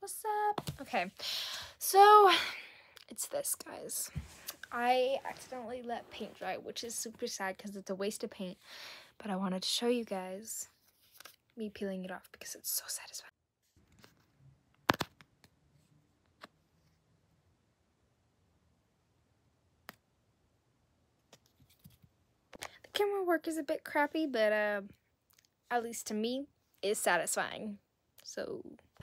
What's up? Okay, so it's this, guys. I accidentally let paint dry, which is super sad because it's a waste of paint. But I wanted to show you guys me peeling it off because it's so satisfying. The camera work is a bit crappy, but uh, at least to me, is satisfying. So